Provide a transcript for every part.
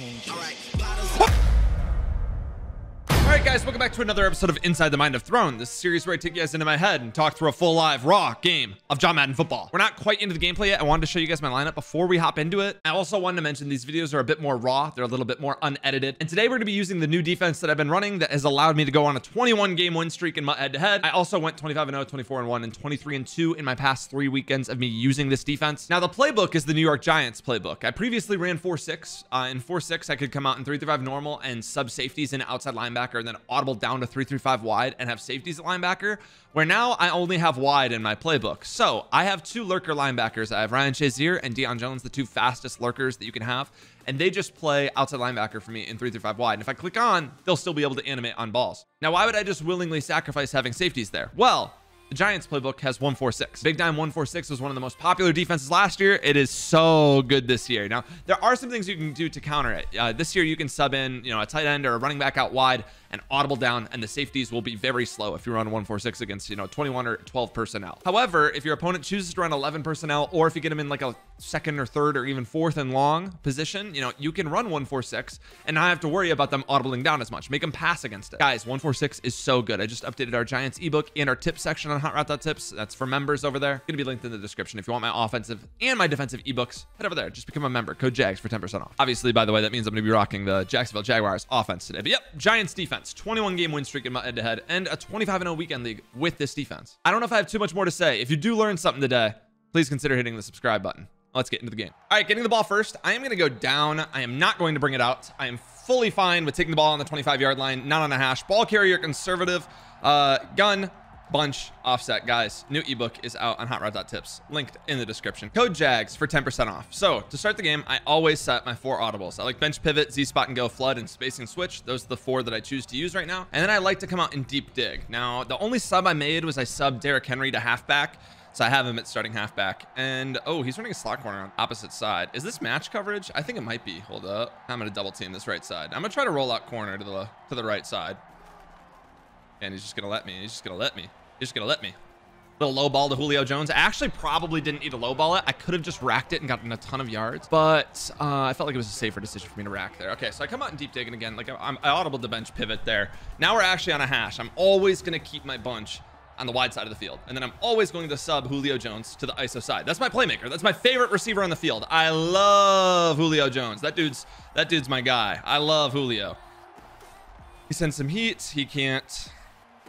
changes. Alright guys, welcome back to another episode of Inside the Mind of Throne, this series where I take you guys into my head and talk through a full live raw game of John Madden football. We're not quite into the gameplay yet. I wanted to show you guys my lineup before we hop into it. I also wanted to mention these videos are a bit more raw. They're a little bit more unedited. And today we're going to be using the new defense that I've been running that has allowed me to go on a 21 game win streak in my head to head. I also went 25 and 0, 24 and 1, and 23 and 2 in my past three weekends of me using this defense. Now the playbook is the New York Giants playbook. I previously ran 4-6. Uh, in 4-6, I could come out in 3-5 normal and sub safeties and outside linebacker and then audible down to 335 wide and have safeties at linebacker, where now I only have wide in my playbook. So I have two lurker linebackers. I have Ryan Shazier and Deion Jones, the two fastest lurkers that you can have. And they just play outside linebacker for me in 335 wide. And if I click on, they'll still be able to animate on balls. Now, why would I just willingly sacrifice having safeties there? Well, the Giants playbook has 146. Big Dime 146 was one of the most popular defenses last year. It is so good this year. Now, there are some things you can do to counter it. Uh, this year, you can sub in, you know, a tight end or a running back out wide and audible down, and the safeties will be very slow if you run 146 against, you know, 21 or 12 personnel. However, if your opponent chooses to run 11 personnel, or if you get them in like a second or third or even fourth and long position, you know, you can run 146 and not have to worry about them audibling down as much. Make them pass against it. Guys, 146 is so good. I just updated our Giants ebook and our tip section on hotroute.tips. That's for members over there. Gonna be linked in the description. If you want my offensive and my defensive ebooks, head over there. Just become a member. Code JAGS for 10% off. Obviously, by the way, that means I'm gonna be rocking the Jacksonville Jaguars offense today. But yep, Giants defense, 21 game win streak in my head to head, and a 25 0 weekend league with this defense. I don't know if I have too much more to say. If you do learn something today, please consider hitting the subscribe button. Let's get into the game. All right, getting the ball first. I am going to go down. I am not going to bring it out. I am fully fine with taking the ball on the 25 yard line, not on a hash. Ball carrier, conservative, uh, gun, bunch, offset. Guys, new ebook is out on hotroute.tips linked in the description. Code JAGS for 10% off. So to start the game, I always set my four audibles. I like bench pivot, Z spot and go, flood, and spacing switch. Those are the four that I choose to use right now. And then I like to come out in deep dig. Now, the only sub I made was I subbed Derrick Henry to halfback. So I have him at starting halfback. And, oh, he's running a slot corner on opposite side. Is this match coverage? I think it might be. Hold up. I'm to double team this right side. I'm to try to roll out corner to the to the right side. And he's just to let me. He's just to let me. He's just to let me. Little low ball to Julio Jones. I actually probably didn't need to low ball it. I could have just racked it and gotten a ton of yards, but uh, I felt like it was a safer decision for me to rack there. Okay, so I come out in deep digging again. Like I'm, I audible the bench pivot there. Now we're actually on a hash. I'm always going to keep my bunch on the wide side of the field. And then I'm always going to sub Julio Jones to the ISO side. That's my playmaker. That's my favorite receiver on the field. I love Julio Jones. That dude's that dude's my guy. I love Julio. He sends some heat. He can't.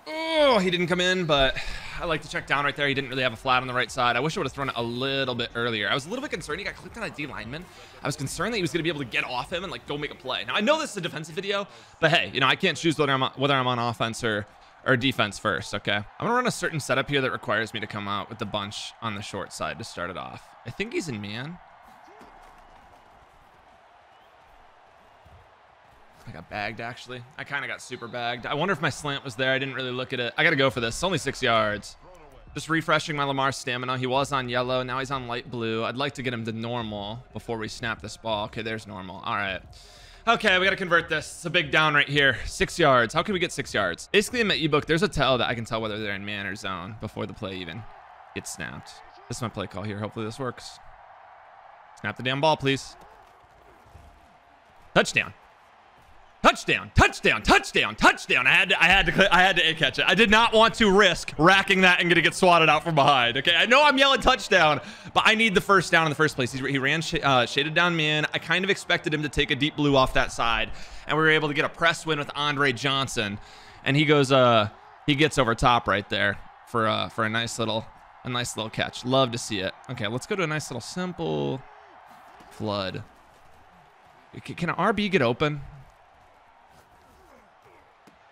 Oh, he didn't come in, but I like to check down right there. He didn't really have a flat on the right side. I wish I would have thrown it a little bit earlier. I was a little bit concerned. He got clicked on a D lineman. I was concerned that he was going to be able to get off him and like go make a play. Now I know this is a defensive video, but hey, you know I can't choose whether I'm on, whether I'm on offense or or defense first, okay? I'm gonna run a certain setup here that requires me to come out with the bunch on the short side to start it off. I think he's in man. I got bagged, actually. I kind of got super bagged. I wonder if my slant was there. I didn't really look at it. I got to go for this. It's only six yards. Just refreshing my Lamar stamina. He was on yellow. Now he's on light blue. I'd like to get him to normal before we snap this ball. Okay, there's normal. All right. Okay, we got to convert this. It's a big down right here. Six yards. How can we get six yards? Basically, in my ebook, there's a tell that I can tell whether they're in man or zone before the play even gets snapped. This is my play call here. Hopefully this works. Snap the damn ball, please. Touchdown. Touchdown, touchdown, touchdown, touchdown. I had to, I had to, I had to catch it. I did not want to risk racking that and gonna get swatted out from behind. Okay, I know I'm yelling touchdown, but I need the first down in the first place. He, he ran sh uh, shaded down man. I kind of expected him to take a deep blue off that side, and we were able to get a press win with Andre Johnson, and he goes, uh, he gets over top right there for uh for a nice little, a nice little catch. Love to see it. Okay, let's go to a nice little simple flood. Can an RB get open?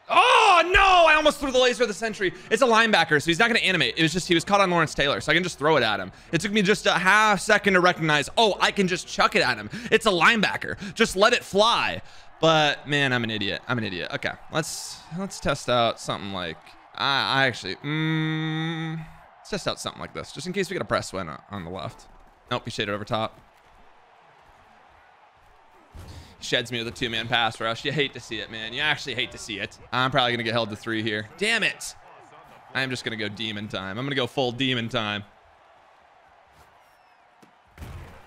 Oh, no! I almost threw the laser of the century. It's a linebacker, so he's not going to animate. It was just, he was caught on Lawrence Taylor, so I can just throw it at him. It took me just a half second to recognize, oh, I can just chuck it at him. It's a linebacker. Just let it fly. But, man, I'm an idiot. I'm an idiot. Okay, let's let's test out something like, I, I actually, mm, let's test out something like this, just in case we get a press win on the left. Nope, he shaded over top sheds me with a two-man pass rush. You hate to see it, man. You actually hate to see it. I'm probably going to get held to three here. Damn it. I am just going to go demon time. I'm going to go full demon time.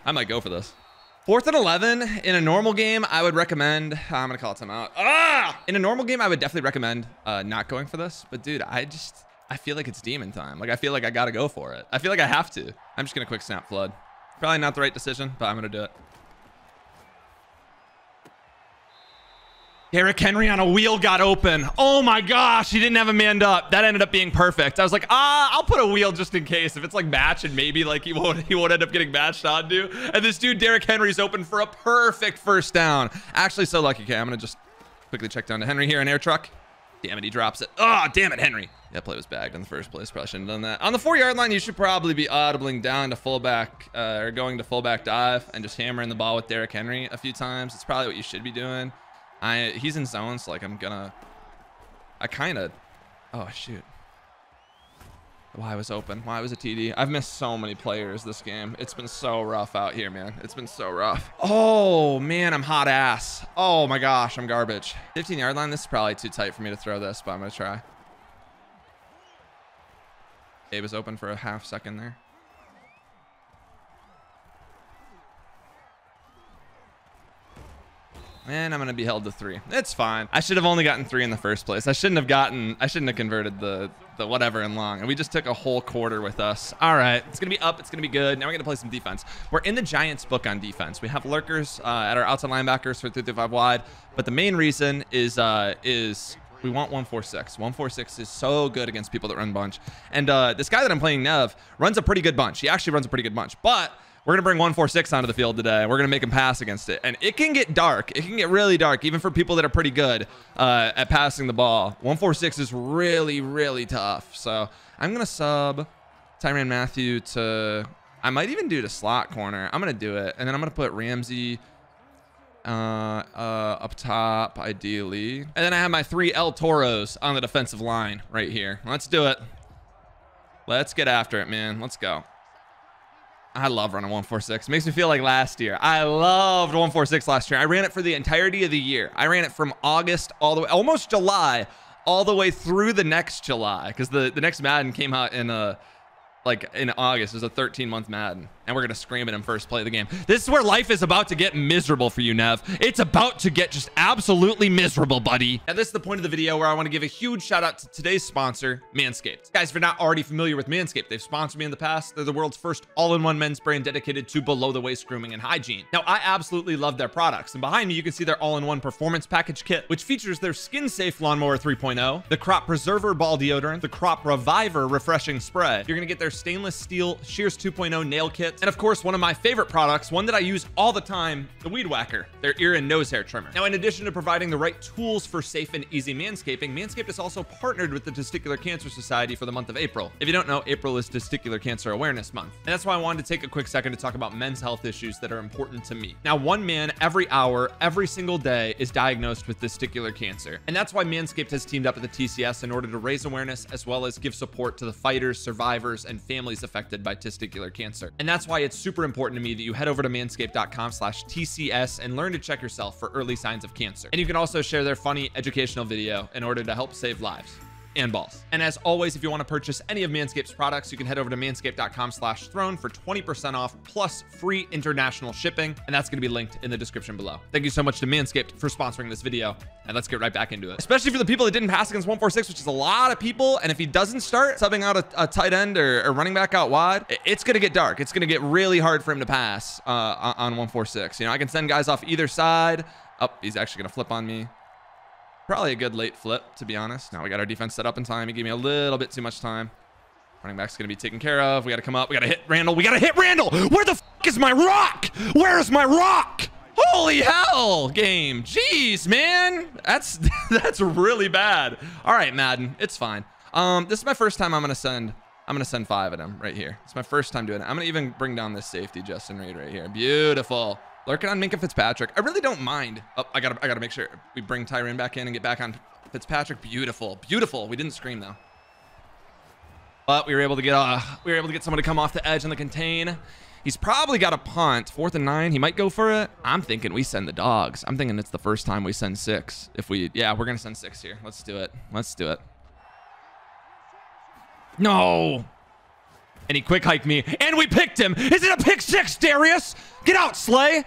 I might go for this. Fourth and 11 in a normal game, I would recommend, I'm going to call it timeout. Ah! In a normal game, I would definitely recommend uh, not going for this. But dude, I just, I feel like it's demon time. Like I feel like I got to go for it. I feel like I have to. I'm just going to quick snap flood. Probably not the right decision, but I'm going to do it. Derrick Henry on a wheel got open. Oh my gosh, he didn't have a manned up. That ended up being perfect. I was like, ah, I'll put a wheel just in case. If it's like match and maybe like he won't he won't end up getting matched on onto. And this dude, Derrick Henry's open for a perfect first down. Actually, so lucky. Okay, I'm gonna just quickly check down to Henry here, an air truck. Damn it, he drops it. Oh, damn it, Henry. That play was bagged in the first place. Probably shouldn't have done that. On the four yard line, you should probably be audibling down to fullback uh, or going to fullback dive and just hammering the ball with Derrick Henry a few times. It's probably what you should be doing. I he's in zone, so like I'm gonna. I kind of. Oh shoot. Why was open? Why was a TD? I've missed so many players this game. It's been so rough out here, man. It's been so rough. Oh man, I'm hot ass. Oh my gosh, I'm garbage. 15 yard line. This is probably too tight for me to throw this, but I'm gonna try. Gabe was open for a half second there. And I'm going to be held to three. It's fine. I should have only gotten three in the first place. I shouldn't have gotten, I shouldn't have converted the, the whatever in long. And we just took a whole quarter with us. All right. It's going to be up. It's going to be good. Now we're going to play some defense. We're in the Giants book on defense. We have lurkers uh, at our outside linebackers for 335 wide. But the main reason is, uh, is we want 146. 146 is so good against people that run bunch. And uh, this guy that I'm playing, Nev, runs a pretty good bunch. He actually runs a pretty good bunch. But we're going to bring 146 onto the field today. We're going to make him pass against it. And it can get dark. It can get really dark, even for people that are pretty good uh, at passing the ball. 146 is really, really tough. So I'm going to sub Tyrann Mathieu to... I might even do to slot corner. I'm going to do it. And then I'm going to put Ramsey uh, uh, up top, ideally. And then I have my three El Toros on the defensive line right here. Let's do it. Let's get after it, man. Let's go. I love running 146. Makes me feel like last year. I loved 146 last year. I ran it for the entirety of the year. I ran it from August all the way, almost July, all the way through the next July, because the, the next Madden came out in a like in August. Was a 13 month Madden, and we're gonna scream at him first play of the game. This is where life is about to get miserable for you, Nev. It's about to get just absolutely miserable, buddy. Now, this is the point of the video where I want to give a huge shout out to today's sponsor, Manscaped. Guys, if you're not already familiar with Manscaped, they've sponsored me in the past. They're the world's first all-in-one men's brand dedicated to below-the-waist grooming and hygiene. Now, I absolutely love their products, and behind me you can see their all-in-one performance package kit, which features their skin-safe lawnmower 3.0, the Crop Preserver ball deodorant, the Crop Reviver refreshing spray. You're gonna get their stainless steel Shears 2.0 nail kit, and of course, one of my favorite products, one that I use all the time, the Weed Whacker, their ear and nose hair trimmer. Now, in addition to providing the right tools for safe and easy manscaping, Manscaped is also partnered with the Testicular Cancer Society for the month of April. If you don't know, April is Testicular Cancer Awareness Month. And that's why I wanted to take a quick second to talk about men's health issues that are important to me. Now, one man every hour, every single day is diagnosed with testicular cancer. And that's why Manscaped has teamed up with the TCS in order to raise awareness as well as give support to the fighters, survivors, and families affected by testicular cancer. And that's why it's super important to me that you head over to manscaped.com slash TCS and learn to check yourself for early signs of cancer. And you can also share their funny educational video in order to help save lives and balls. And as always, if you want to purchase any of Manscaped's products, you can head over to manscaped.com slash throne for 20% off plus free international shipping. And that's going to be linked in the description below. Thank you so much to Manscaped for sponsoring this video. And let's get right back into it. Especially for the people that didn't pass against 146, which is a lot of people. And if he doesn't start subbing out a, a tight end or, or, running back out wide, it's going to get dark. It's going to get really hard for him to pass uh, on 146. You know, I can send guys off either side. Oh, he's actually going to flip on me. Probably a good late flip, to be honest. Now we got our defense set up in time. He gave me a little bit too much time. Running back's going to be taken care of. We got to come up. We got to hit Randall. We got to hit Randall. Where the is my rock? Where is my rock? Holy hell, game. Jeez, man. That's that's really bad. All right, Madden. It's fine. Um, this is my first time I'm going to send I'm going to send five of them right here. It's my first time doing it. I'm going to even bring down this safety, Justin Reid, right here. Beautiful. Lurking on Minkah Fitzpatrick. I really don't mind. Oh, I gotta, I gotta make sure we bring Tyrann back in and get back on Fitzpatrick. Beautiful, beautiful. We didn't scream though. But we were able to get, uh, we were able to get someone to come off the edge on the contain. He's probably got a punt. Fourth and nine. He might go for it. I'm thinking we send the dogs. I'm thinking it's the first time we send six. If we, yeah, we're gonna send six here. Let's do it. Let's do it. No. And he quick hiked me, and we picked him. Is it a pick six, Darius? Get out, Slay.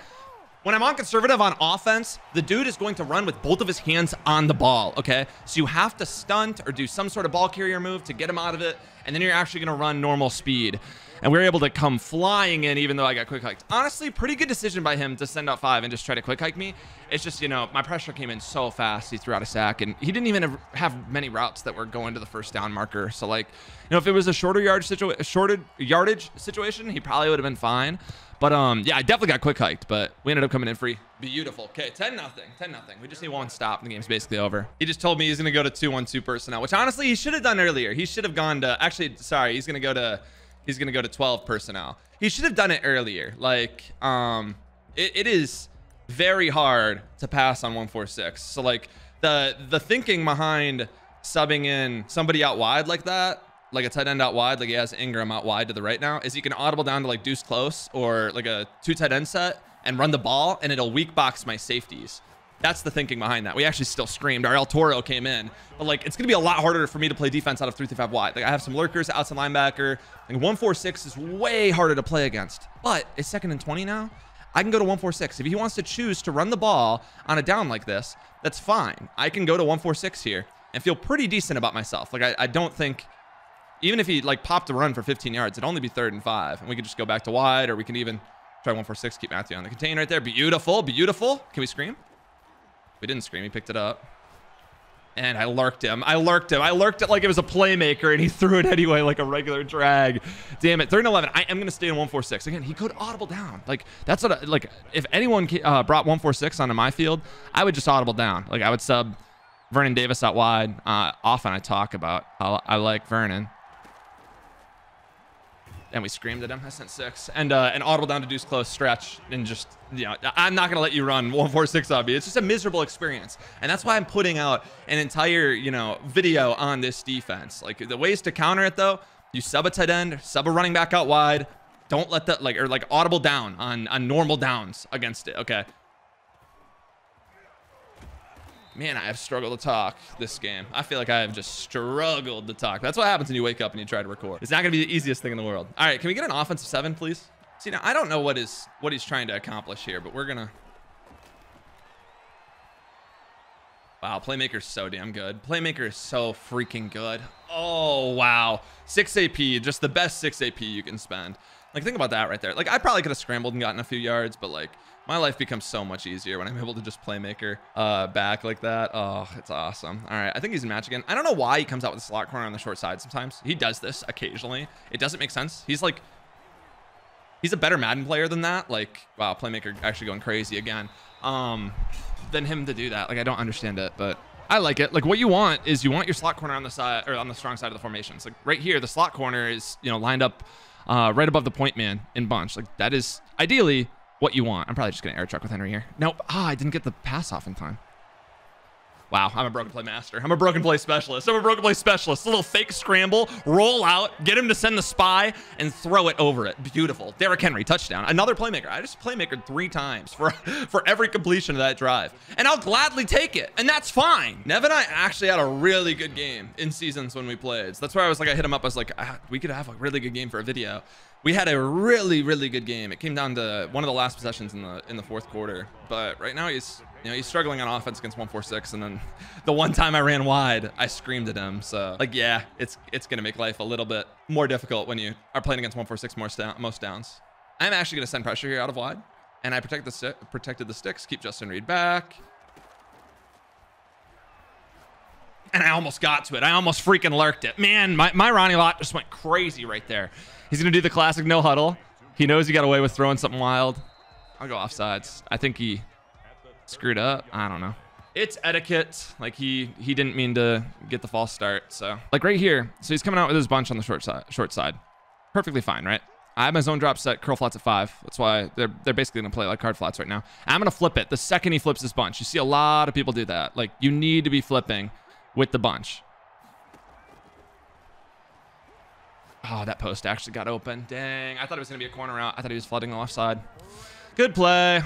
When I'm on conservative on offense, the dude is going to run with both of his hands on the ball, okay? So you have to stunt or do some sort of ball carrier move to get him out of it, and then you're actually going to run normal speed. And we were able to come flying in even though I got quick hiked. Honestly, pretty good decision by him to send out five and just try to quick hike me. It's just, you know, my pressure came in so fast. He threw out a sack, and he didn't even have many routes that were going to the first down marker. So, like, you know, if it was a shorter yard shorted yardage situation, he probably would have been fine. But um, yeah, I definitely got quick hiked, but we ended up coming in free. Beautiful. Okay, 10 nothing. 10 nothing. We just need one stop and the game's basically over. He just told me he's gonna go to 2-1-2 personnel, which honestly he should have done earlier. He should have gone to actually sorry, he's gonna go to he's gonna go to 12 personnel. He should have done it earlier. Like, um, it, it is very hard to pass on 146. So like the the thinking behind subbing in somebody out wide like that like a tight end out wide, like he has Ingram out wide to the right now, is he can audible down to like deuce close or like a two tight end set and run the ball and it'll weak box my safeties. That's the thinking behind that. We actually still screamed. Our El Toro came in, but like it's gonna be a lot harder for me to play defense out of three through five wide. Like I have some lurkers, outside linebacker. Like one four six is way harder to play against. But it's second and twenty now. I can go to 146. If he wants to choose to run the ball on a down like this, that's fine. I can go to 146 here and feel pretty decent about myself. Like I, I don't think even if he like popped a run for 15 yards, it'd only be third and five. And we could just go back to wide, or we can even try one four six, keep Mathieu on the contain right there. Beautiful, beautiful. Can we scream? We didn't scream. He picked it up. And I lurked him. I lurked him. I lurked it like it was a playmaker, and he threw it anyway like a regular drag. Damn it. Third and 11. I am going to stay in 146. Again, he could audible down. Like, that's what, I, like, if anyone uh, brought 146 onto my field, I would just audible down. Like, I would sub Vernon Davis out wide. Uh, often I talk about I like Vernon and we screamed at him. I sent six. And uh, an audible down to deuce close stretch and just, you know, I'm not going to let you run 146 on me. It's just a miserable experience. And that's why I'm putting out an entire, you know, video on this defense. Like the ways to counter it though, you sub a tight end, sub a running back out wide. Don't let that like, or like audible down on, on normal downs against it. Okay. Man, I have struggled to talk this game. I feel like I have just struggled to talk. That's what happens when you wake up and you try to record. It's not going to be the easiest thing in the world. All right, can we get an offensive seven, please? See, now I don't know what is what he's trying to accomplish here, but we're going to... Wow, Playmaker's so damn good. Playmaker is so freaking good. Oh, wow. 6 AP, just the best 6 AP you can spend. Like, think about that right there. Like, I probably could have scrambled and gotten a few yards, but, like, my life becomes so much easier when I'm able to just playmaker uh, back like that. Oh, it's awesome. All right, I think he's in match again. I don't know why he comes out with a slot corner on the short side sometimes. He does this occasionally. It doesn't make sense. He's like, he's a better Madden player than that. Like, wow, playmaker actually going crazy again. Um, than him to do that. Like, I don't understand it, but I like it. Like what you want is you want your slot corner on the side or on the strong side of the formations. Like right here, the slot corner is, you know, lined up uh, right above the point man in bunch. Like that is ideally what you want. I'm probably just going to air truck with Henry here. Nope. Ah, I didn't get the pass off in time. Wow, I'm a broken play master. I'm a broken play specialist. I'm a broken play specialist. A little fake scramble, roll out, get him to send the spy, and throw it over it. Beautiful. Derrick Henry, touchdown. Another playmaker. I just playmakered three times for, for every completion of that drive. And I'll gladly take it. And that's fine. Nev and I actually had a really good game in seasons when we played. So that's why I was like, I hit him up. I was like, ah, we could have a really good game for a video we had a really really good game. It came down to one of the last possessions in the in the fourth quarter. But right now he's you know he's struggling on offense against 146, and then the one time I ran wide, I screamed at him. So like yeah, it's it's gonna make life a little bit more difficult when you are playing against 146 more down, most downs. I'm actually gonna send pressure here out of wide, and I protect the protected the sticks, keep Justin Reid back. And I almost got to it. I almost freaking lurked it. Man, my, my Ronnie Lott just went crazy right there. He's going to do the classic no huddle. He knows he got away with throwing something wild. I'll go offsides. I think he screwed up. I don't know. It's etiquette. Like he he didn't mean to get the false start. So like right here. So he's coming out with his bunch on the short side. Short side. Perfectly fine, right? I have my zone drop set curl flats at five. That's why they're they're basically gonna play like card flats right now. I'm gonna flip it the second he flips his bunch. You see a lot of people do that. Like you need to be flipping with the bunch. Oh, that post actually got open. Dang. I thought it was going to be a corner out. I thought he was flooding the left side. Good play. I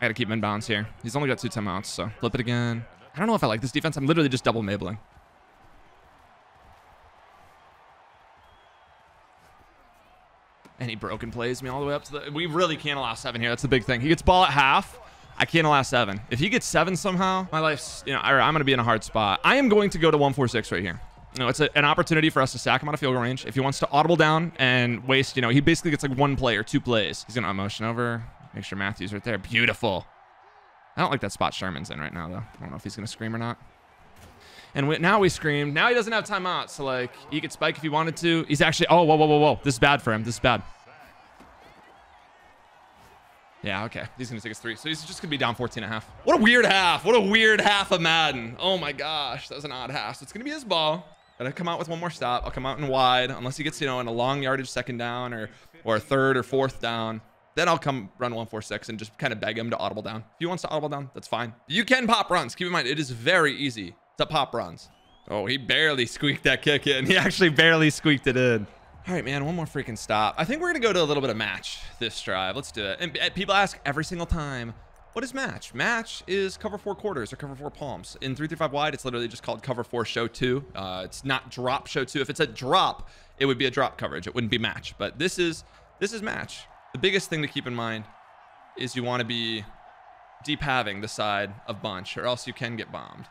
got to keep him in bounds here. He's only got two timeouts, so flip it again. I don't know if I like this defense. I'm literally just double mabling. And he broken plays me all the way up to the... We really can't allow seven here. That's the big thing. He gets ball at half. I can't allow seven. If he gets seven somehow, my life's, you know, I'm going to be in a hard spot. I am going to go to 146 right here. Know, it's a, an opportunity for us to sack him out of field goal range. If he wants to audible down and waste, you know, he basically gets like one play or two plays. He's going to motion over. Make sure Mathieu's right there. Beautiful. I don't like that spot Sherman's in right now, though. I don't know if he's going to scream or not. And we, now we scream. Now he doesn't have timeout. So, like, he could spike if he wanted to. He's actually... Oh, whoa, whoa, whoa, whoa. This is bad for him. This is bad. Yeah, okay. He's going to take us three. So he's just going to be down 14 and a half. What a weird half. What a weird half of Madden. Oh, my gosh. That was an odd half. So it's going to be his ball. Gotta come out with one more stop. I'll come out in wide. Unless he gets, you know, in a long yardage second down or, or a third or fourth down. Then I'll come run 146 and just kind of beg him to audible down. If he wants to audible down, that's fine. You can pop runs. Keep in mind, it is very easy to pop runs. Oh, he barely squeaked that kick in. He actually barely squeaked it in. All right, man, one more freaking stop. I think we're going to go to a little bit of match this drive. Let's do it. And people ask every single time, what is match? Match is cover four quarters or cover four palms. In 335 wide, it's literally just called cover four show two. Uh, it's not drop show two. If it's a drop, it would be a drop coverage. It wouldn't be match. But this is this is match. The biggest thing to keep in mind is you want to be deep having the side of bunch or else you can get bombed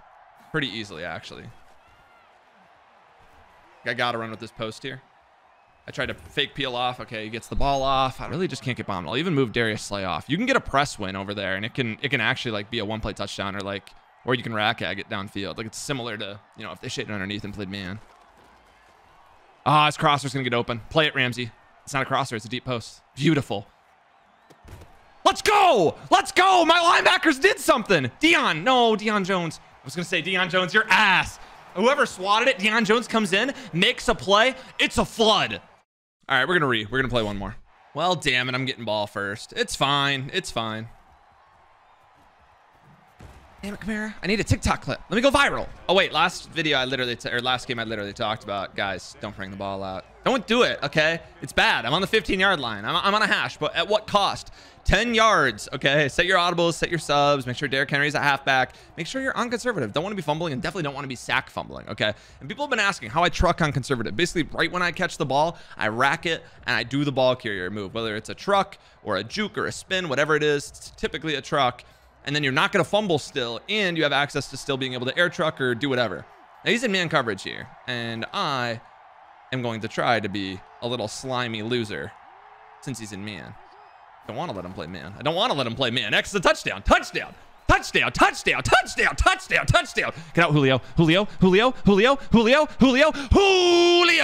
pretty easily, actually. I got to run with this post here. I tried to fake peel off. Okay, he gets the ball off. I really just can't get bombed. I'll even move Darius Slay off. You can get a press win over there, and it can it can actually like be a one play touchdown or like or you can rack ag it downfield. Like it's similar to you know if they shaded underneath and played man. Ah, oh, his crosser's gonna get open. Play it, Ramsey. It's not a crosser. It's a deep post. Beautiful. Let's go! Let's go! My linebackers did something. Deion, no, Deion Jones. I was gonna say Deion Jones, your ass. Whoever swatted it, Deion Jones comes in, makes a play. It's a flood. All right, we're gonna re. We're gonna play one more. Well, damn it, I'm getting ball first. It's fine. It's fine. Damn it, Kamara. I need a TikTok clip. Let me go viral. Oh, wait. Last video I literally, or last game I literally talked about, guys, don't bring the ball out. Don't do it, okay? It's bad. I'm on the 15-yard line. I'm, I'm on a hash, but at what cost? 10 yards, okay? Set your audibles, set your subs. Make sure Derrick Henry's a halfback. Make sure you're on conservative. Don't want to be fumbling and definitely don't want to be sack fumbling, okay? And people have been asking how I truck on conservative. Basically, right when I catch the ball, I rack it and I do the ball carrier move, whether it's a truck or a juke or a spin, whatever it is. It's typically a truck and then you're not going to fumble still, and you have access to still being able to air truck or do whatever. Now he's in man coverage here, and I am going to try to be a little slimy loser since he's in man. I don't want to let him play man. I don't want to let him play man. X the touchdown, touchdown. Touchdown, touchdown, touchdown, touchdown, touchdown. Get out, Julio. Julio, Julio, Julio, Julio, Julio, Julio.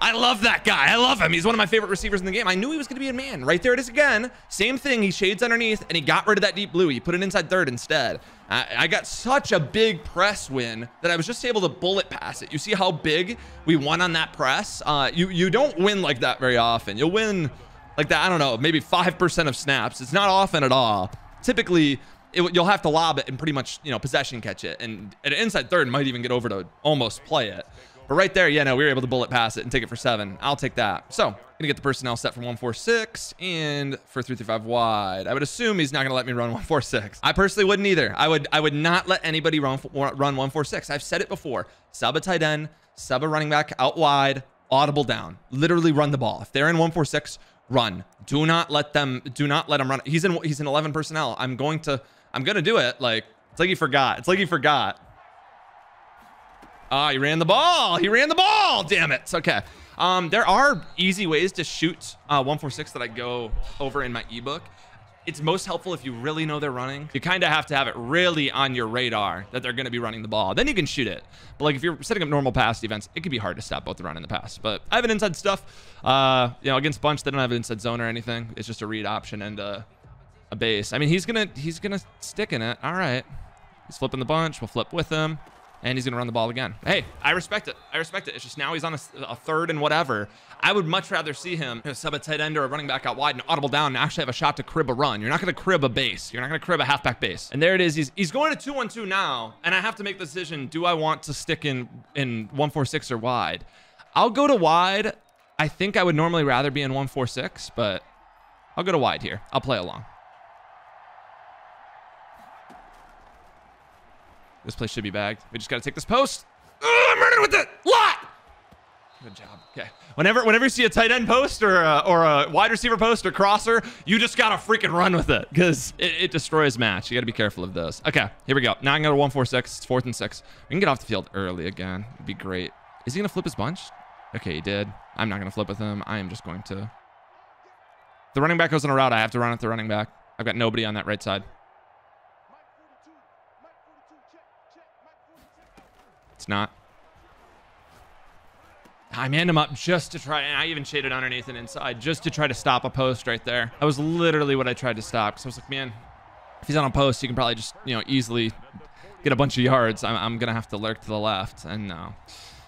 I love that guy. I love him. He's one of my favorite receivers in the game. I knew he was going to be a man. Right there it is again. Same thing. He shades underneath, and he got rid of that deep blue. He put it inside third instead. I, got such a big press win that I was just able to bullet pass it. You see how big we won on that press? Uh, you, you don't win like that very often. You'll win like that, I don't know, maybe 5% of snaps. It's not often at all. Typically, it, you'll have to lob it and pretty much, you know, possession catch it. And an inside third might even get over to almost play it. But right there, yeah, no, we were able to bullet pass it and take it for seven. I'll take that. So, gonna get the personnel set from 146 and for 335 wide. I would assume he's not gonna let me run 146. I personally wouldn't either. I would I would not let anybody run run 146. I've said it before. Sub a tight end, sub a running back out wide, audible down. Literally run the ball. If they're in 146, run. Do not let them do not let him run. He's in he's in 11 personnel. I'm going to I'm gonna do it. Like, it's like he forgot. It's like he forgot. Ah, he ran the ball. He ran the ball. Damn it. It's okay. Um, there are easy ways to shoot uh, 146 that I go over in my ebook. It's most helpful if you really know they're running. You kind of have to have it really on your radar that they're going to be running the ball. Then you can shoot it. But like if you're setting up normal pass defense, it could be hard to stop both the run and the pass. But I have an inside stuff. Uh, you know, against bunch, they don't have an inside zone or anything. It's just a read option and uh, a base. I mean, he's gonna he's gonna stick in it. All right. He's flipping the bunch. We'll flip with him. And he's going to run the ball again. Hey, I respect it. I respect it. It's just now he's on a, a third and whatever. I would much rather see him sub a tight end or a running back out wide and audible down and actually have a shot to crib a run. You're not going to crib a base. You're not going to crib a halfback base. And there it is. He's, he's going to 2-1-2 now. And I have to make the decision. Do I want to stick in, in 1-4-6 or wide? I'll go to wide. I think I would normally rather be in 1-4-6, but I'll go to wide here. I'll play along. This place should be bagged. We just got to take this post. I'm running with it. Lot. Good job. Okay. Whenever whenever you see a tight end post or a, or a wide receiver post or crosser, you just gotta freaking run with it because it, it, destroys match. You gotta be careful of those. Okay, here we go. Now I'm gonna one four six. It's fourth and six. We can get off the field early again. It'd be great. Is he gonna flip his bunch? Okay, he did. I'm not gonna flip with him. I am just going to. The running back goes on a route. I have to run at the running back. I've got nobody on that right side. It's not. I manned him up just to try, and I even shaded underneath and inside just to try to stop a post right there. That was literally what I tried to stop. Because I was like, man, if he's on a post, he can probably just, you know, easily get a bunch of yards. I'm, I'm going to have to lurk to the left. And no,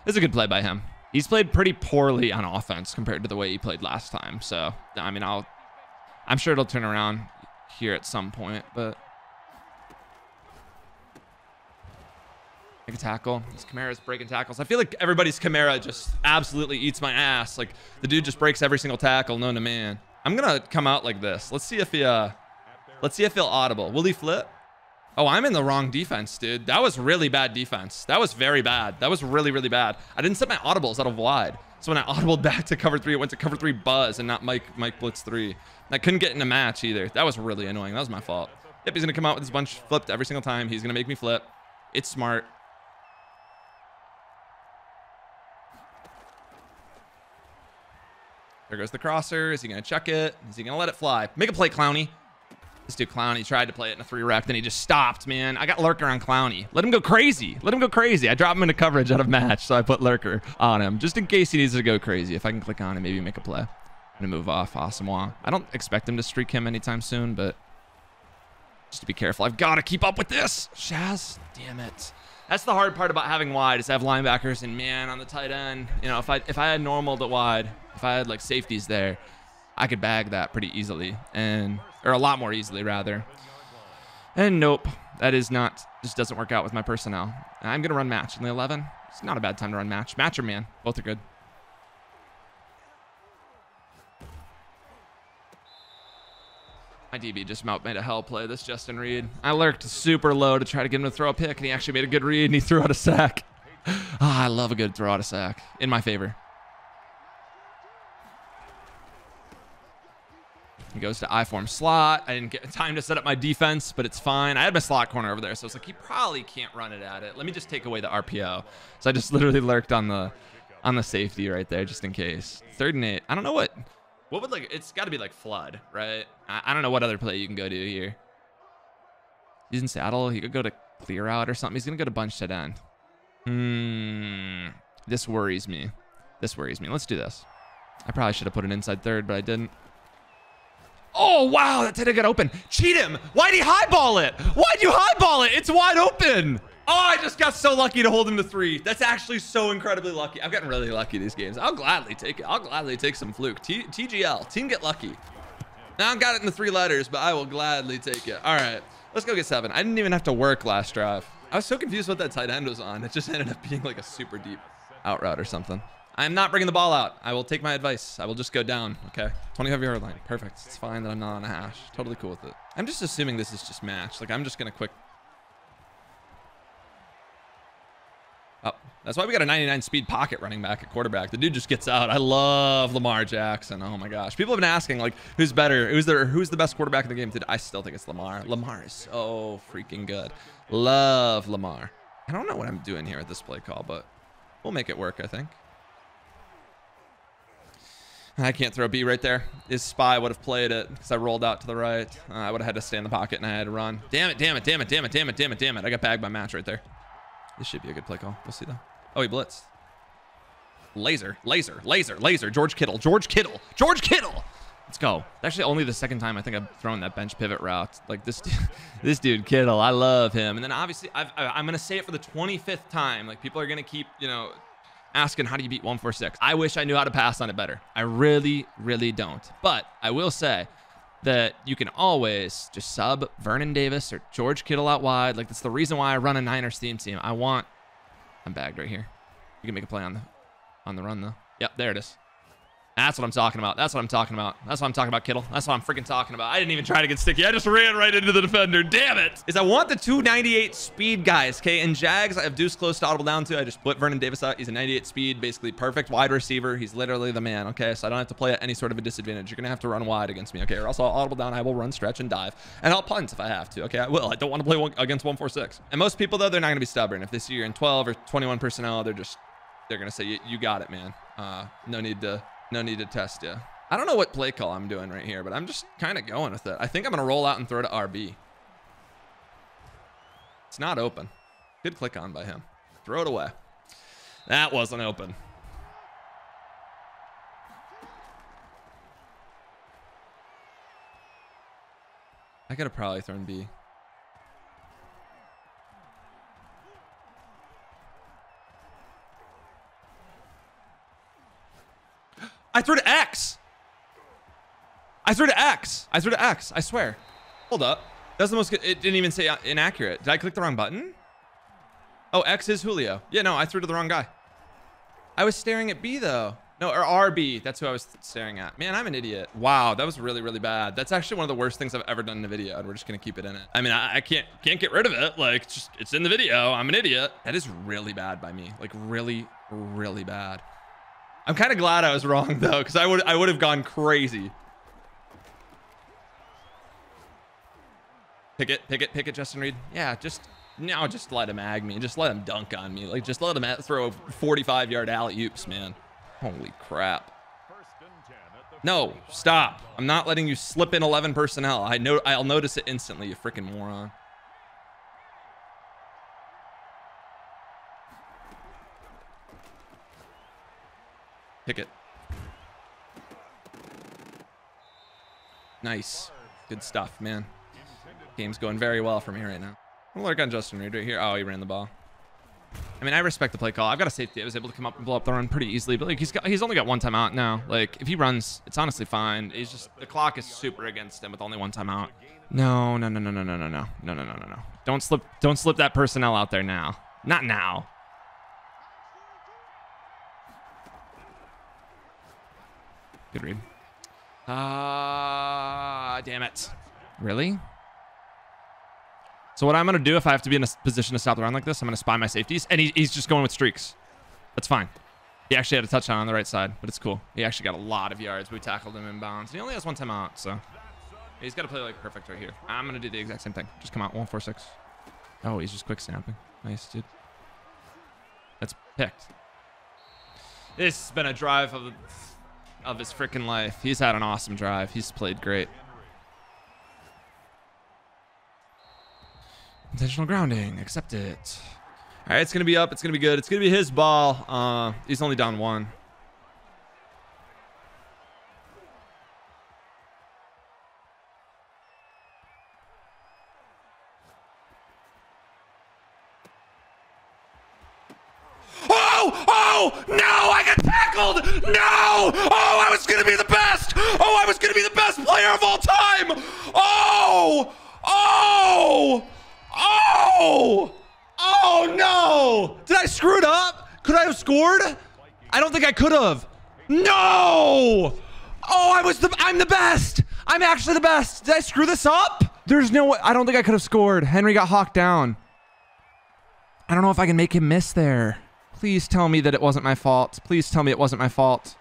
it's a good play by him. He's played pretty poorly on offense compared to the way he played last time. So, I mean, I'll, I'm sure it'll turn around here at some point, but Make a tackle. This Kamara's breaking tackles. I feel like everybody's Kamara just absolutely eats my ass. Like the dude just breaks every single tackle known to man. I'm gonna come out like this. Let's see if he uh let's see if he'll audible. Will he flip? Oh, I'm in the wrong defense, dude. That was really bad defense. That was very bad. That was really, really bad. I didn't set my audibles out of wide. So when I audibled back to cover three, it went to cover three buzz and not Mike Mike Blitz three. I couldn't get in a match either. That was really annoying. That was my fault. Yep, he's gonna come out with his bunch flipped every single time. He's gonna make me flip. It's smart. There goes the crosser. Is he going to chuck it? Is he going to let it fly? Make a play, Clowney. This dude, Clowney, tried to play it in a three rep, then he just stopped, man. I got Lurker on Clowney. Let him go crazy. Let him go crazy. I dropped him into coverage out of match, so I put Lurker on him, just in case he needs to go crazy. If I can click on and maybe make a play. I'm going to move off Asamoah. I don't expect him to streak him anytime soon, but just to be careful. I've got to keep up with this. Shaz, damn it. That's the hard part about having wide is have linebackers and man on the tight end. You know, if I if I had normal to wide, if I had like safeties there, I could bag that pretty easily and or a lot more easily rather. And nope, that is not just doesn't work out with my personnel. I'm gonna run match in the 11. It's not a bad time to run match. Match or man, both are good. My DB just made a hell play. This Justin Reid. I lurked super low to try to get him to throw a pick, and he actually made a good read, and he threw out a sack. Ah, I love a good throw out a sack. In my favor. He goes to I-form slot. I didn't get time to set up my defense, but it's fine. I had my slot corner over there, so it's like he probably can't run it at it. Let me just take away the RPO. So I just literally lurked on the on the safety right there, just in case. Third and eight. I don't know what what would like it's got to be like flood, right? I, I don't know what other play you can go to here. He's in saddle. He could go to clear out or something. He's gonna go to bunch to end. Hmm. This worries me. This worries me. Let's do this. I probably should have put an inside third, but I didn't. Oh, wow, that didn't get open. Cheat him. Why'd he highball it? Why'd you highball it? It's wide open. Oh, I just got so lucky to hold him to three. That's actually so incredibly lucky. I've gotten really lucky these games. I'll gladly take it. I'll gladly take some fluke. T TGL, team get lucky. Now I've got it in the three letters, but I will gladly take it. All right, let's go get seven. I didn't even have to work last drive. I was so confused what that tight end was on. It just ended up being like a super deep out route or something. I'm not bringing the ball out. I will take my advice. I will just go down. Okay. 25 yard line. Perfect. It's fine that I'm not on a hash. Totally cool with it. I'm just assuming this is just match. Like I'm just going to quick. Oh, that's why we got a 99 speed pocket running back at quarterback. The dude just gets out. I love Lamar Jackson. Oh my gosh. People have been asking like who's better? Who's there? Who's the best quarterback in the game? Today? I still think it's Lamar. Lamar is so freaking good. Love Lamar. I don't know what I'm doing here at this play call, but we'll make it work, I think. I can't throw B right there. His spy would have played it because I rolled out to the right. Uh, I would have had to stay in the pocket and I had to run. Damn it, damn it, damn it, damn it, damn it, damn it, damn it. I got bagged by match right there. This should be a good play call. We'll see though. Oh, he blitzed. Laser, laser, laser, laser. George Kittle, George Kittle, George Kittle. Let's go. Actually, only the second time I think I've thrown that bench pivot route. Like this, this dude Kittle, I love him. And then obviously, I've, I'm gonna say it for the 25th time. Like people are gonna keep, you know, asking how do you beat 146. I wish I knew how to pass on it better. I really, really don't. But I will say that you can always just sub Vernon Davis or George Kittle out wide. Like that's the reason why I run a Niners theme team. I want I'm bagged right here. You can make a play on the on the run though. Yep, there it is. That's what I'm talking about. That's what I'm talking about. That's what I'm talking about, Kittle. That's what I'm freaking talking about. I didn't even try to get sticky. I just ran right into the defender. Damn it. Is I want the 298 speed guys, okay? And Jags, I have Deuce close to audible down to. I just put Vernon Davis out. He's a 98 speed, basically perfect wide receiver. He's literally the man, okay? So I don't have to play at any sort of a disadvantage. You're going to have to run wide against me, okay? Or else I'll audible down. I will run, stretch, and dive. And I'll punt if I have to, okay? I will. I don't want to play one, against 146. And most people, though, they're not going to be stubborn. If they see you're in 12 or 21 personnel, they're just, they're going to say, you got it, man. Uh, no need to no need to test you. I don't know what play call I'm doing right here, but I'm just kind of going with it. I think I'm going to roll out and throw to RB. It's not open. Good click on by him. Throw it away. That wasn't open. I could have probably thrown B. I threw to X. I threw to X. I threw to X. I swear. Hold up. That's the most. It didn't even say uh, inaccurate. Did I click the wrong button? Oh, X is Julio. Yeah, no, I threw to the wrong guy. I was staring at B though. No, or RB. That's who I was staring at. Man, I'm an idiot. Wow, that was really, really bad. That's actually one of the worst things I've ever done in a video, and we're just gonna keep it in it. I mean, I, I can't can't get rid of it. Like, just it's in the video. I'm an idiot. That is really bad by me. Like, really, really bad. I'm kind of glad I was wrong though, because I would I would have gone crazy. Pick it, pick it, pick it, Justin Reid. Yeah, just now just let him ag me. Just let him dunk on me. Like just let him throw 45 yard alley oops, man. Holy crap. No, stop. I'm not letting you slip in 11 personnel. I know I'll notice it instantly, you freaking moron. Pick it. Nice. Good stuff, man. Game's going very well for me right now. We'll lurk on Justin Reid right here. Oh, he ran the ball. I mean, I respect the play call. I've got a safety. I was able to come up and blow up the run pretty easily, but like he's got, he's only got one timeout now. Like if he runs, it's honestly fine. He's just the clock is super against him with only one timeout. No, no, no, no, no, no, no, no, no, no, no, no. Don't slip, don't slip that personnel out there now. Not now. Good read. Ah, uh, damn it. Really? So what I'm going to do if I have to be in a position to stop the run like this, I'm going to spy my safeties. And he, he's just going with streaks. That's fine. He actually had a touchdown on the right side, but it's cool. He actually got a lot of yards. We tackled him in bounds. He only has one time out, so he's got to play like perfect right here. I'm going to do the exact same thing. Just come out. One, four, six. Oh, he's just quick snapping. Nice, dude. That's picked. This has been a drive of of his freaking life. He's had an awesome drive. He's played great. Intentional grounding. Accept it. All right, it's going to be up. It's going to be good. It's going to be his ball. Uh, he's only down one. No, I got tackled. No. Oh, I was to be the best. Oh, I was to be the best player of all time. Oh, oh, oh, oh, no. Did I screw it up? Could I have scored? I don't think I could have. No. Oh, I was the, I'm the best. I'm actually the best. Did I screw this up? There's no way. I don't think I could have scored. Henry got hawked down. I don't know if I can make him miss there. Please tell me that it wasn't my fault. Please tell me it wasn't my fault.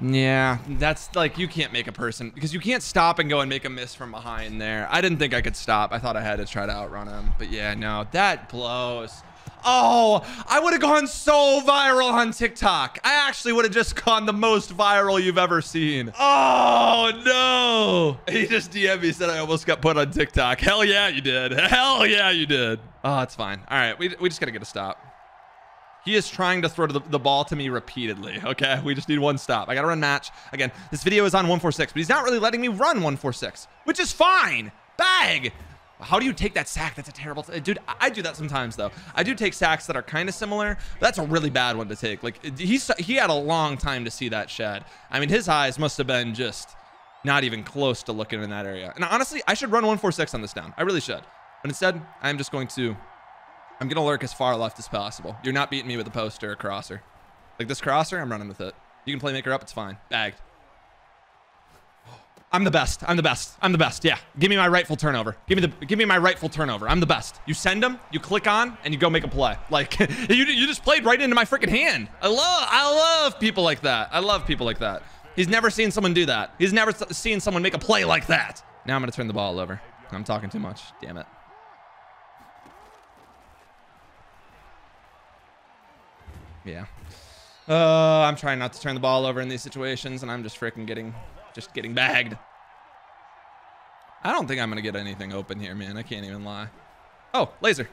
Yeah, that's like you can't make a person because you can't stop and go and make a miss from behind there. I didn't think I could stop. I thought I had to try to outrun him. But yeah, no, that blows. Oh, I would have gone so viral on TikTok. I actually would have just gone the most viral you've ever seen. Oh, no. He just DM'd me, said I almost got put on TikTok. Hell yeah, you did. Hell yeah, you did. Oh, it's fine. All right, we, we just got to get a stop. He is trying to throw the, the, ball to me repeatedly. Okay, we just need one stop. I got to run match. Again, this video is on 146, but he's not really letting me run 146, which is fine. Bag. How do you take that sack? That's a terrible, dude. I do that sometimes though. I do take sacks that are kind of similar, but that's a really bad one to take. Like he's he had a long time to see that shed. I mean, his eyes must have been just not even close to looking in that area. And honestly, I should run 146 on this down. I really should. But instead, I'm just going to I'm going to lurk as far left as possible. You're not beating me with a post or a crosser. Like this crosser, I'm running with it. You can play maker up. It's fine. Bagged. I'm the best. I'm the best. I'm the best. Yeah. Give me my rightful turnover. Give me the give me my rightful turnover. I'm the best. You send them, you click on, and you go make a play. Like you, you just played right into my freaking hand. I love I love people like that. I love people like that. He's never seen someone do that. He's never seen someone make a play like that. Now I'm gonna turn the ball over. I'm talking too much. Damn it. Yeah. Uh, I'm trying not to turn the ball over in these situations, and I'm just freaking getting just getting bagged. I don't think I'm going to get anything open here, man. I can't even lie. Oh, laser.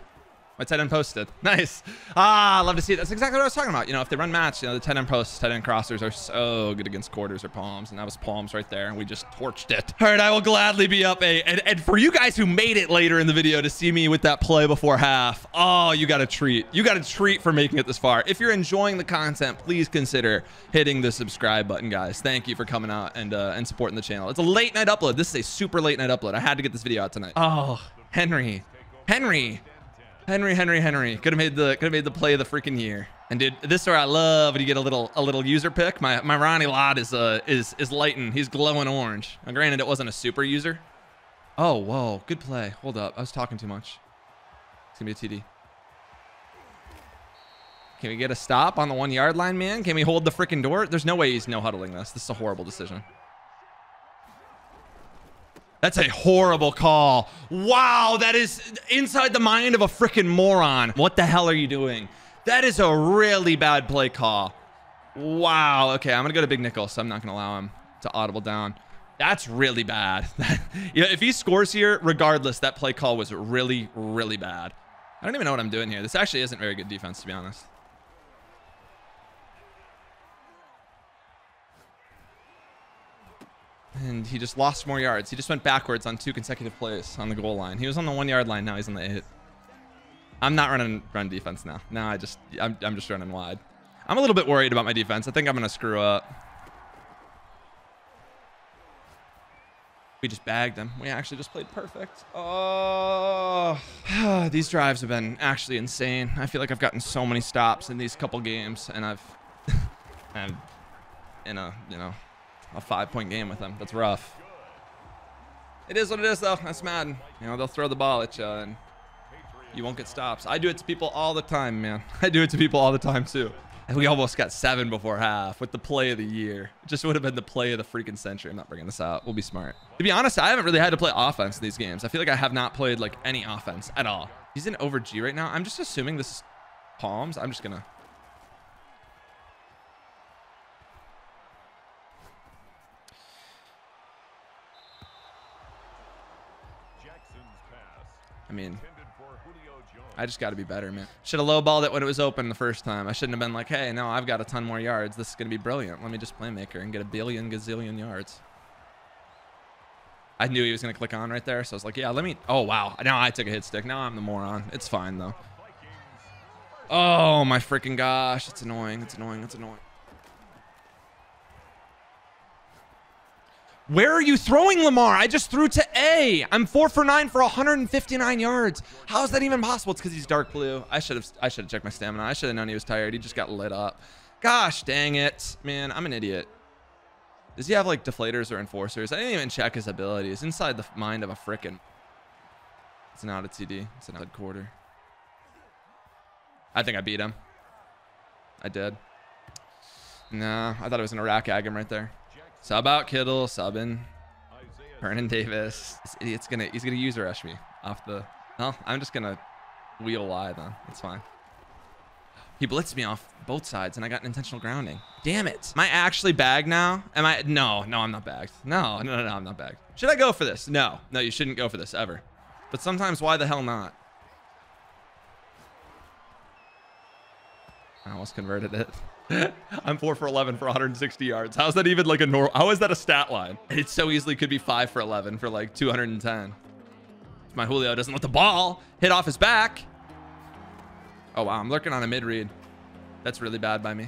My tight end posted. Nice. Ah, love to see it. That's exactly what I was talking about. You know, if they run match, you know, the tight end posts, tight end crossers are so good against quarters or palms. And that was palms right there. And we just torched it. All right, I will gladly be up a. And, and for you guys who made it later in the video to see me with that play before half, oh, you got a treat. You got a treat for making it this far. If you're enjoying the content, please consider hitting the subscribe button, guys. Thank you for coming out and uh, and supporting the channel. It's a late night upload. This is a super late night upload. I had to get this video out tonight. Oh, Henry. Henry. Henry, Henry, Henry. Could have made the could have made the play of the freaking year. And dude, this is where I love when you get a little a little user pick. My my Ronnie Lott is uh is is lighting. He's glowing orange. Now, granted, it wasn't a super user. Oh, whoa, good play. Hold up, I was talking too much. It's gonna be a TD. Can we get a stop on the one yard line, man? Can we hold the freaking door? There's no way he's no huddling this. This is a horrible decision. That's a horrible call. Wow, that is inside the mind of a freaking moron. What the hell are you doing? That is a really bad play call. Wow. Okay, I'm going to go to Big Nickel, so I'm not going to allow him to audible down. That's really bad. if he scores here, regardless, that play call was really, really bad. I don't even know what I'm doing here. This actually isn't very good defense, to be honest. And he just lost more yards. He just went backwards on two consecutive plays on the goal line. He was on the one yard line. Now he's on the eight. I'm not running run defense now. Now I just, I'm, I'm just running wide. I'm a little bit worried about my defense. I think I'm going to screw up. We just bagged him. We actually just played perfect. Oh, these drives have been actually insane. I feel like I've gotten so many stops in these couple games, and I've, I'm in a, you know, a five point game with them. That's rough. It is what it is, though. That's Madden. You know, they'll throw the ball at you and you won't get stops. I do it to people all the time, man. I do it to people all the time, too. And we almost got seven before half with the play of the year. It just would have been the play of the freaking century. I'm not bringing this out. We'll be smart. To be honest, I haven't really had to play offense in these games. I feel like I have not played like any offense at all. He's in over G right now. I'm just assuming this is palms. I'm just going to I mean, I just got to be better, man. Should have lowballed it when it was open the first time. I shouldn't have been like, hey, no, I've got a ton more yards. This is going to be brilliant. Let me just playmaker and get a billion gazillion yards. I knew he was going to click on right there. So I was like, yeah, let me. Oh, wow. Now I took a hit stick. Now I'm the moron. It's fine, though. Oh, my freaking gosh. It's annoying. It's annoying. It's annoying. Where are you throwing, Lamar? I just threw to A. I'm four for nine for 159 yards. How is that even possible? It's because he's dark blue. I should have I should have checked my stamina. I should have known he was tired. He just got lit up. Gosh dang it. Man, I'm an idiot. Does he have like deflators or enforcers? I didn't even check his abilities. Inside the mind of a frickin'. It's not a TD. It's an odd quarter. I think I beat him. I did. Nah, I thought it was an Iraq rack ag him right there. Sub out Kittle, subbing. Vernon Davis. This idiot's gonna he's gonna user rush me off the well, I'm just gonna wheel Y then. That's fine. He blitzed me off both sides and I got an intentional grounding. Damn it. Am I actually bagged now? Am I no, no, I'm not bagged. No, no, no, no, I'm not bagged. Should I go for this? No. No, you shouldn't go for this ever. But sometimes why the hell not? I almost converted it. I'm four for 11 for 160 yards. How's that even like a normal? How is that a stat line? It so easily could be five for 11 for like 210. If my Julio doesn't let the ball hit off his back. Oh, wow. I'm lurking on a mid read. That's really bad by me.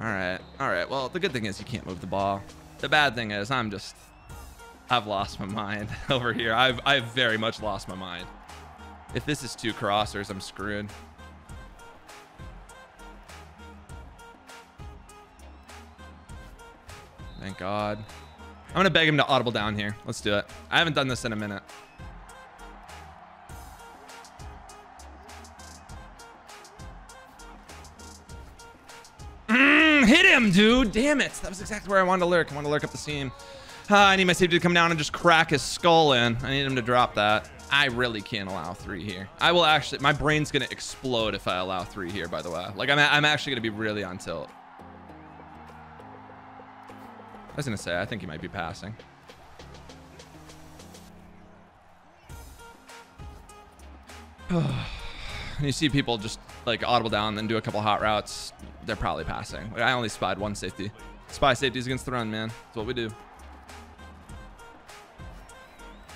All right. All right. Well, the good thing is you can't move the ball. The bad thing is I'm just, I've lost my mind over here. I've, I've very much lost my mind. If this is two crossers, I'm screwed. Thank God. I'm going to beg him to audible down here. Let's do it. I haven't done this in a minute. Mm, hit him, dude. Damn it. That was exactly where I wanted to lurk. I wanted to lurk up the seam. Uh, I need my safety to come down and just crack his skull in. I need him to drop that. I really can't allow three here. I will actually, my brain's to explode if I allow three here, by the way. Like, I'm, I'm actually to be really on tilt. I was to say, I think he might be passing. and you see people just like audible down, then do a couple hot routes. They're probably passing. I only spied one safety. Spy safeties against the run, man. That's what we do.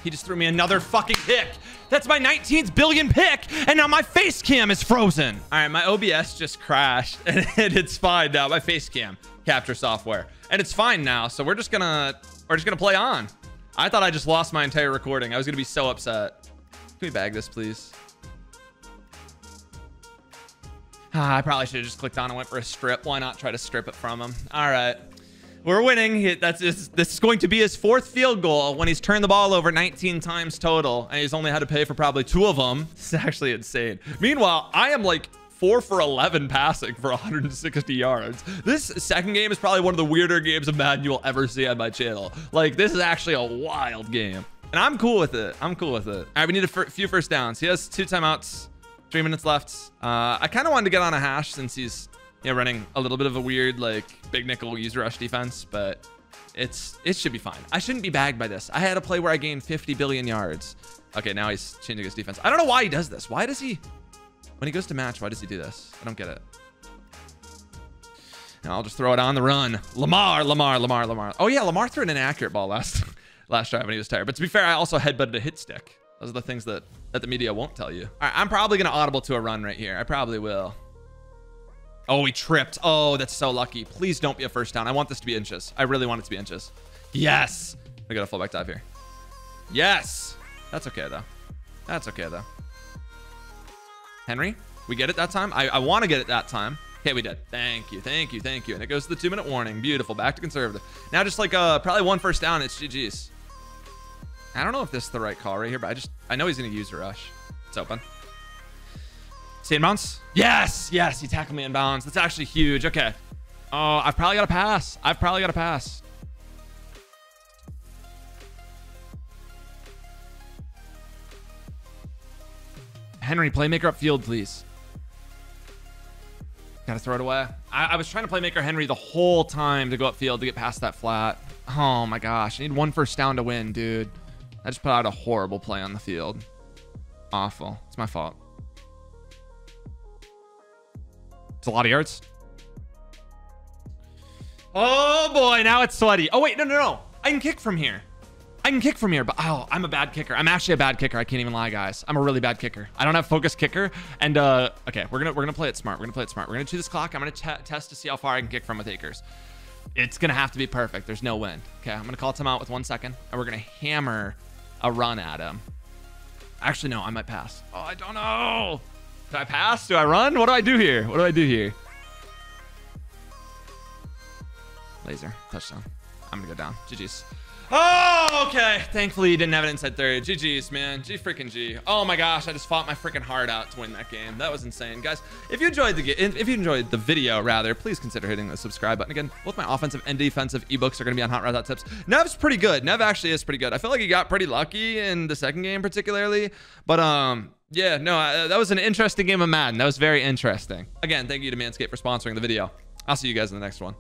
He just threw me another fucking pick. That's my 19th billion pick, and now my face cam is frozen. All right, my OBS just crashed, and it's fine now. My face cam capture software, and it's fine now. So we're just gonna we're just gonna play on. I thought I just lost my entire recording. I was gonna be so upset. Can we bag this, please? Ah, I probably should have just clicked on and went for a strip. Why not try to strip it from him? All right. We're winning. That's this is going to be his fourth field goal when he's turned the ball over 19 times total, and he's only had to pay for probably two of them. It's actually insane. Meanwhile, I am like four for 11 passing for 160 yards. This second game is probably one of the weirder games of Madden you will ever see on my channel. Like, this is actually a wild game. And I'm cool with it. I'm cool with it. All right, we need a few first downs. He has two timeouts, three minutes left. Uh, I kind of wanted to get on a hash since he's you know, running a little bit of a weird, like, big nickel user rush defense, but it's it should be fine. I shouldn't be bagged by this. I had a play where I gained 50 billion yards. Okay, now he's changing his defense. I don't know why he does this. Why does he, when he goes to match, why does he do this? I don't get it. Now I'll just throw it on the run. Lamar, Lamar, Lamar, Lamar. Oh yeah, Lamar threw an inaccurate ball last last drive when he was tired. But to be fair, I also headbutted a hit stick. Those are the things that, that the media won't tell you. All right, I'm probably going to audible to a run right here. I probably will. Oh, he tripped. Oh, that's so lucky. Please don't be a first down. I want this to be inches. I really want it to be inches. Yes. We got a fullback dive here. Yes. That's okay, though. That's okay, though. Henry, we get it that time? I, I want to get it that time. Okay, we did. Thank you, thank you, thank you. And it goes to the two-minute warning. Beautiful. Back to conservative. Now just like uh, probably one first down. It's GG's. I don't know if this is the right call right here, but I just I know he's going to use a rush. It's open. Stay in bounds. Yes, yes, he tackled me in bounds. That's actually huge. Okay. Oh, I've probably got to pass. I've probably got to pass. Henry, playmaker upfield, please. Gotta throw it away. I, I was trying to playmaker Henry the whole time to go upfield to get past that flat. Oh my gosh. I need one first down to win, dude. I just put out a horrible play on the field. Awful. It's my fault. It's a lot of yards. Oh boy, now it's sweaty. Oh wait, no, no, no. I can kick from here. I can kick from here, but oh, I'm a bad kicker. I'm actually a bad kicker. I can't even lie, guys. I'm a really bad kicker. I don't have focus kicker. And uh, okay, we're gonna we're gonna play it smart. We're gonna play it smart. We're gonna chew this clock. I'm gonna test to see how far I can kick from with Akers. It's gonna have to be perfect. There's no win. Okay, I'm gonna call timeout with one second, and we're gonna hammer a run at him. Actually, no, I might pass. Oh, I don't know. Do I pass? Do I run? What do I do here? What do I do here? Laser. Touchdown. I'm gonna go down. GG's. Oh, okay. Thankfully, he didn't have it inside third. GG's, man. G freaking G. Oh my gosh, I just fought my freaking heart out to win that game. That was insane, guys. If you enjoyed the if you enjoyed the video, rather, please consider hitting the subscribe button. Again, both my offensive and defensive ebooks are going to be on Hot Tips. Nev's pretty good. Nev actually is pretty good. I feel like he got pretty lucky in the second game, particularly, but um. Yeah, no, that was an interesting game of Madden. That was very interesting. Again, thank you to Manscaped for sponsoring the video. I'll see you guys in the next one.